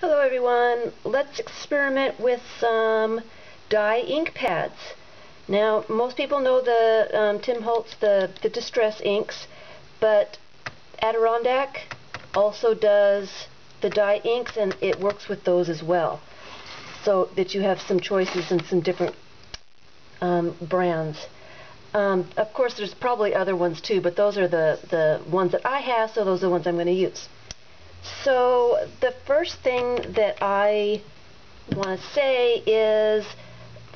Hello everyone. Let's experiment with some dye ink pads. Now most people know the um, Tim Holtz, the, the Distress inks, but Adirondack also does the dye inks and it works with those as well. So that you have some choices and some different um, brands. Um, of course there's probably other ones too, but those are the, the ones that I have, so those are the ones I'm going to use. So the first thing that I want to say is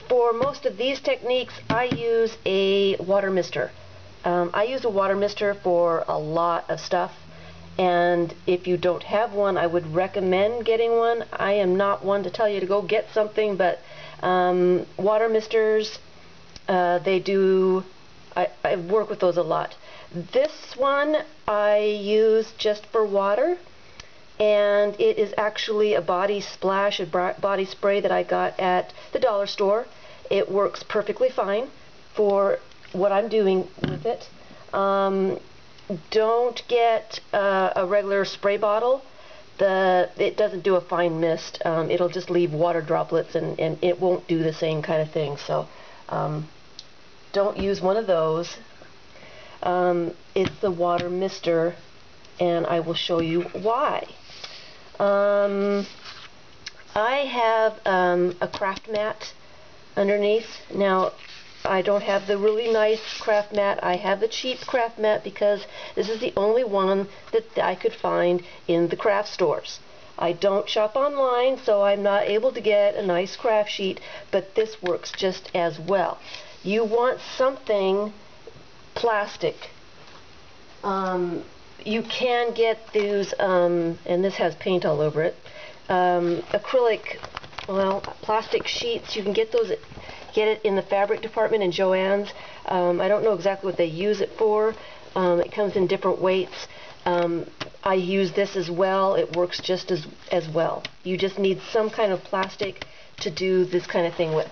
for most of these techniques I use a water mister. Um, I use a water mister for a lot of stuff and if you don't have one I would recommend getting one. I am not one to tell you to go get something but um, water misters uh, they do I, I work with those a lot. This one I use just for water and it is actually a body splash, a body spray that I got at the dollar store. It works perfectly fine for what I'm doing with it. Um, don't get uh, a regular spray bottle. The it doesn't do a fine mist. Um, it'll just leave water droplets and, and it won't do the same kind of thing. So um, don't use one of those. Um, it's the water mister and I will show you why. Um, I have um, a craft mat underneath. Now, I don't have the really nice craft mat. I have the cheap craft mat because this is the only one that I could find in the craft stores. I don't shop online, so I'm not able to get a nice craft sheet, but this works just as well. You want something plastic. Um, you can get these, um, and this has paint all over it, um, acrylic, well, plastic sheets. You can get those, get it in the fabric department in Joann's. Um, I don't know exactly what they use it for. Um, it comes in different weights. Um, I use this as well. It works just as, as well. You just need some kind of plastic to do this kind of thing with.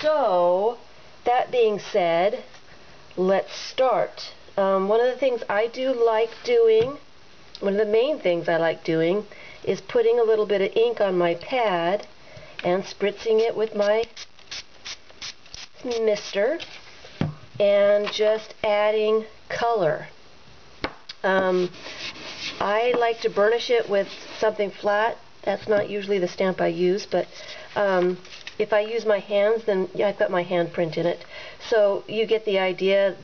So, that being said, let's start. Um, one of the things I do like doing, one of the main things I like doing, is putting a little bit of ink on my pad and spritzing it with my mister and just adding color. Um, I like to burnish it with something flat. That's not usually the stamp I use, but um, if I use my hands, then I've got my handprint in it. So you get the idea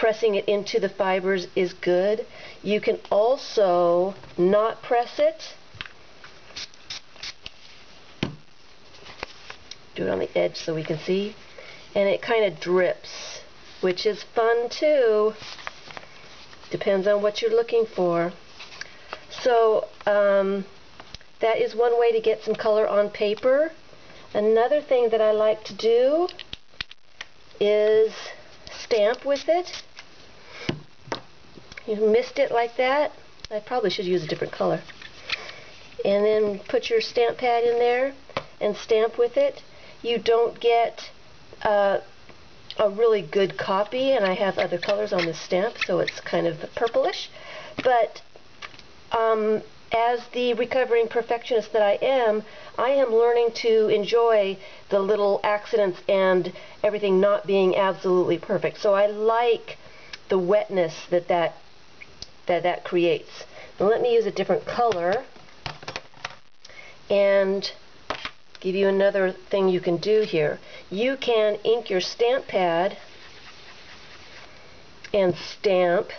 pressing it into the fibers is good. You can also not press it. Do it on the edge so we can see. And it kind of drips, which is fun too. Depends on what you're looking for. So um, that is one way to get some color on paper. Another thing that I like to do is stamp with it. You mist it like that. I probably should use a different color. And then put your stamp pad in there and stamp with it. You don't get uh, a really good copy, and I have other colors on this stamp, so it's kind of purplish. But um, as the recovering perfectionist that I am, I am learning to enjoy the little accidents and everything not being absolutely perfect. So I like the wetness that that that that creates. Now let me use a different color and give you another thing you can do here. You can ink your stamp pad and stamp,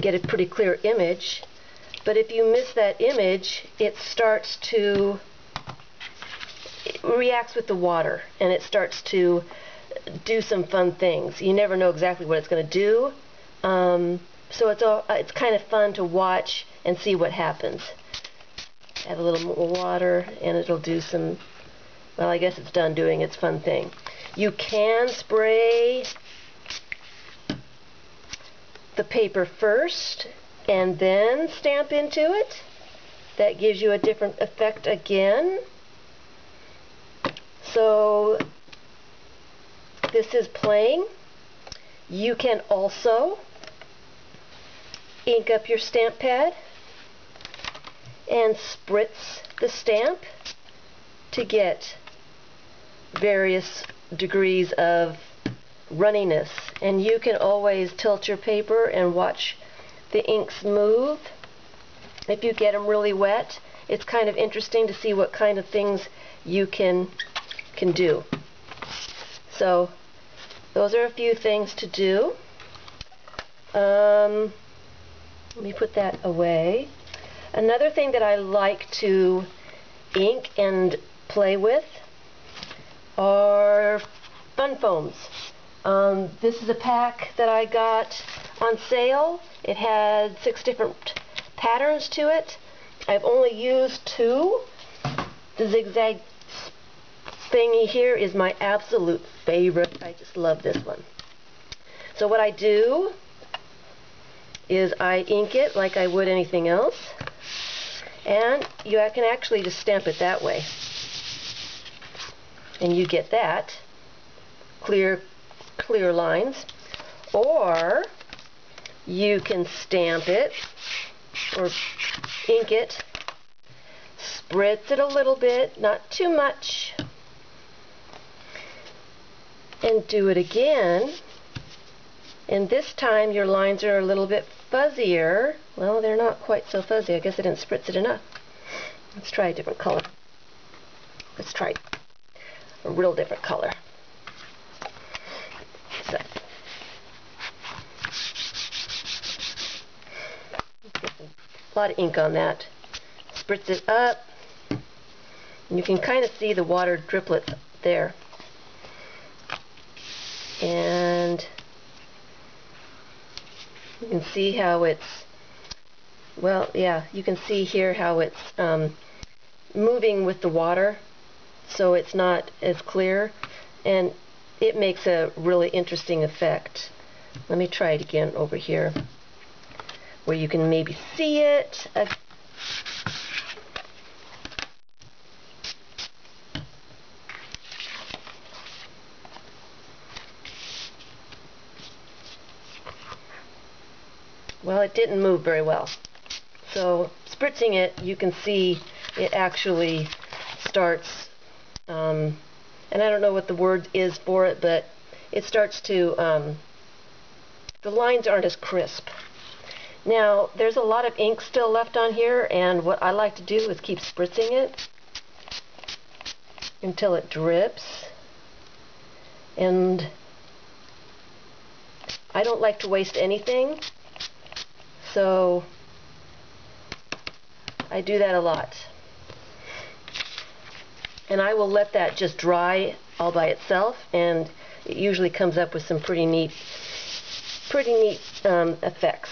get a pretty clear image, but if you miss that image, it starts to, it reacts with the water and it starts to do some fun things. You never know exactly what it's going to do. Um, so it's all, uh, it's kind of fun to watch and see what happens. Add a little more water and it'll do some, well I guess it's done doing its fun thing. You can spray the paper first and then stamp into it. That gives you a different effect again. So this is playing. You can also ink up your stamp pad and spritz the stamp to get various degrees of runniness. And you can always tilt your paper and watch the inks move. If you get them really wet, it's kind of interesting to see what kind of things you can can do. So those are a few things to do. Um, let me put that away. Another thing that I like to ink and play with are fun foams. Um, this is a pack that I got on sale. It had six different patterns to it. I've only used two. The zigzag thingy here is my absolute favorite. I just love this one. So what I do is I ink it like I would anything else. And you can actually just stamp it that way. And you get that clear, clear lines. Or you can stamp it or ink it, spritz it a little bit, not too much, and do it again. And this time your lines are a little bit fuzzier. Well, they're not quite so fuzzy. I guess I didn't spritz it enough. Let's try a different color. Let's try a real different color. So. A lot of ink on that. Spritz it up. And you can kind of see the water driplets there. And you can see how it's, well, yeah, you can see here how it's um, moving with the water so it's not as clear and it makes a really interesting effect. Let me try it again over here where you can maybe see it. I've well, it didn't move very well. So spritzing it, you can see it actually starts, um, and I don't know what the word is for it, but it starts to, um, the lines aren't as crisp. Now, there's a lot of ink still left on here, and what I like to do is keep spritzing it until it drips. And I don't like to waste anything, so I do that a lot. And I will let that just dry all by itself, and it usually comes up with some pretty neat, pretty neat um, effects.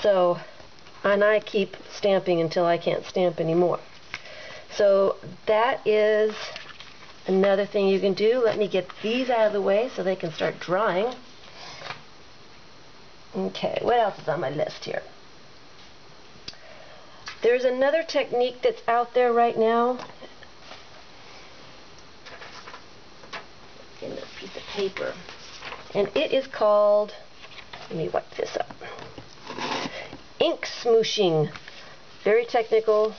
So, and I keep stamping until I can't stamp anymore. So that is another thing you can do. Let me get these out of the way so they can start drying. Okay, what else is on my list here? There's another technique that's out there right now. In this piece of paper. And it is called, let me wipe this up ink smooshing. Very technical.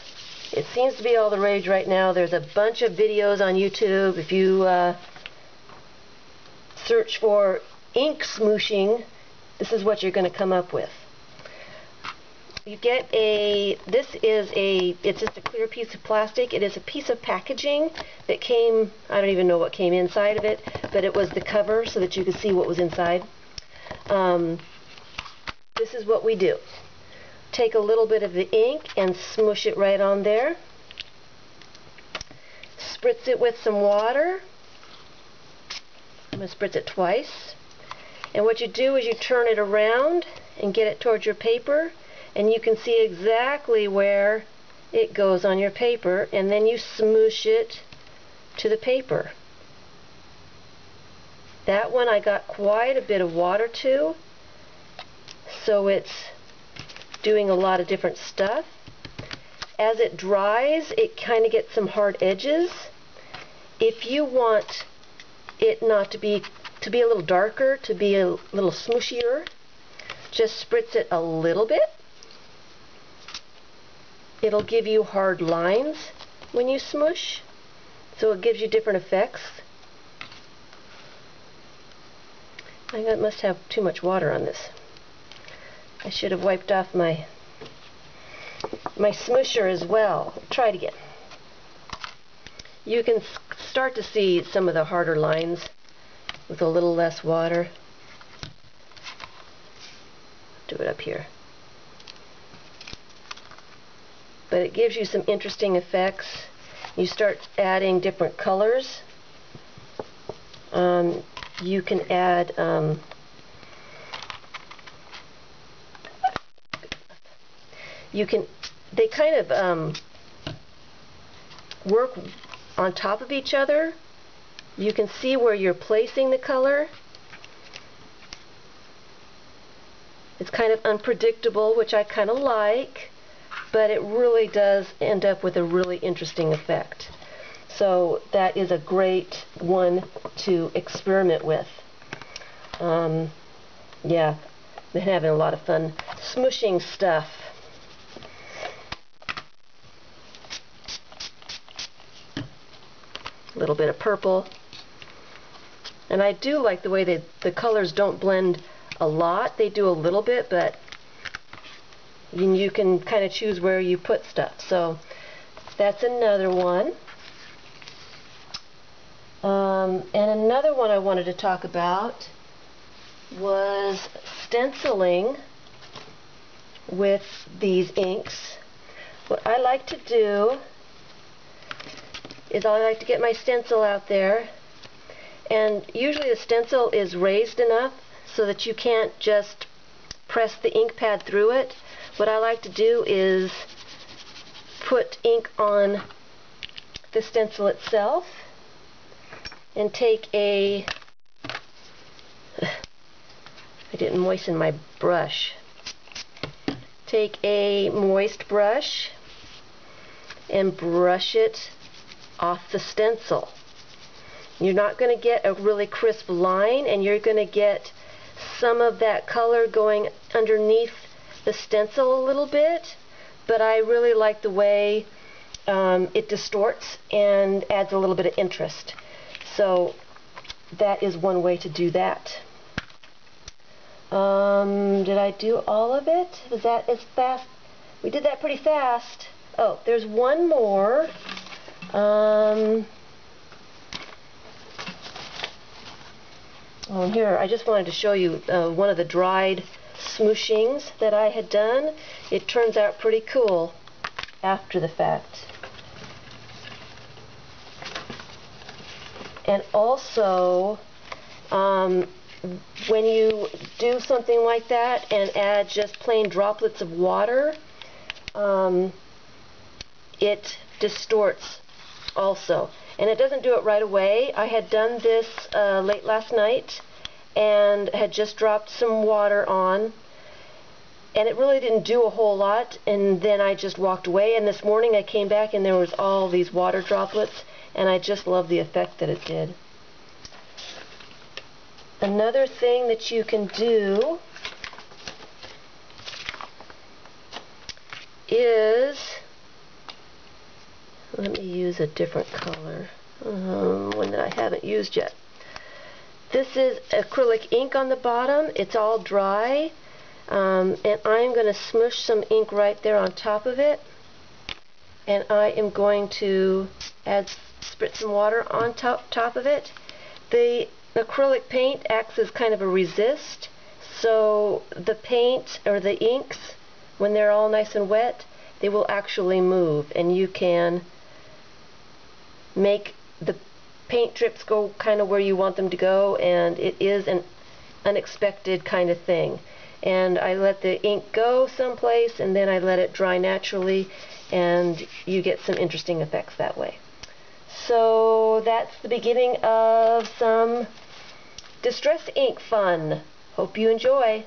It seems to be all the rage right now. There's a bunch of videos on YouTube. If you uh, search for ink smooshing, this is what you're going to come up with. You get a, this is a, it's just a clear piece of plastic. It is a piece of packaging that came, I don't even know what came inside of it, but it was the cover so that you could see what was inside. Um, this is what we do take a little bit of the ink and smush it right on there. Spritz it with some water. I'm going to spritz it twice. And what you do is you turn it around and get it towards your paper and you can see exactly where it goes on your paper and then you smoosh it to the paper. That one I got quite a bit of water to so it's doing a lot of different stuff. As it dries, it kind of gets some hard edges. If you want it not to be to be a little darker, to be a little smooshier, just spritz it a little bit. it'll give you hard lines when you smush. So it gives you different effects. I must have too much water on this. I should have wiped off my my smusher as well. Try it again. You can start to see some of the harder lines with a little less water. Do it up here. But it gives you some interesting effects. You start adding different colors. Um, you can add um, you can they kind of um, work on top of each other you can see where you're placing the color. It's kind of unpredictable which I kind of like but it really does end up with a really interesting effect. So that is a great one to experiment with. Um, yeah been having a lot of fun smushing stuff. A little bit of purple. And I do like the way they, the colors don't blend a lot. They do a little bit, but you, you can kind of choose where you put stuff. So that's another one. Um, and another one I wanted to talk about was stenciling with these inks. What I like to do is I like to get my stencil out there and usually the stencil is raised enough so that you can't just press the ink pad through it. What I like to do is put ink on the stencil itself and take a I didn't moisten my brush take a moist brush and brush it off the stencil. You're not going to get a really crisp line and you're going to get some of that color going underneath the stencil a little bit, but I really like the way um, it distorts and adds a little bit of interest. So that is one way to do that. Um, did I do all of it? Was that as fast? We did that pretty fast. Oh, there's one more. Um, oh, here, I just wanted to show you uh, one of the dried smooshings that I had done. It turns out pretty cool after the fact. And also, um, when you do something like that and add just plain droplets of water, um, it distorts also. And it doesn't do it right away. I had done this uh, late last night and had just dropped some water on and it really didn't do a whole lot and then I just walked away and this morning I came back and there was all these water droplets and I just love the effect that it did. Another thing that you can do is let me use a different color, um, one that I haven't used yet. This is acrylic ink on the bottom. It's all dry. Um, and I'm going to smush some ink right there on top of it. And I am going to add spritz some water on top, top of it. The acrylic paint acts as kind of a resist. So the paint or the inks, when they're all nice and wet, they will actually move. And you can make the paint drips go kind of where you want them to go and it is an unexpected kind of thing and I let the ink go someplace and then I let it dry naturally and you get some interesting effects that way. So that's the beginning of some distress ink fun. Hope you enjoy.